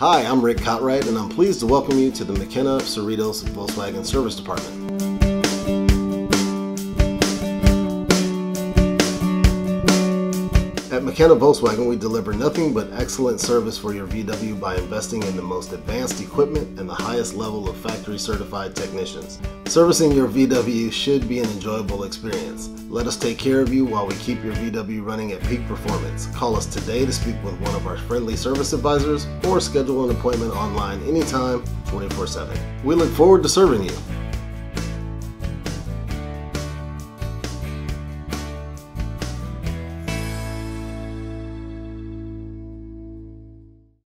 Hi, I'm Rick Cotright, and I'm pleased to welcome you to the McKenna Cerritos Volkswagen Service Department. At McKenna Volkswagen, we deliver nothing but excellent service for your VW by investing in the most advanced equipment and the highest level of factory certified technicians. Servicing your VW should be an enjoyable experience. Let us take care of you while we keep your VW running at peak performance. Call us today to speak with one of our friendly service advisors or schedule an appointment online anytime 24 7. We look forward to serving you.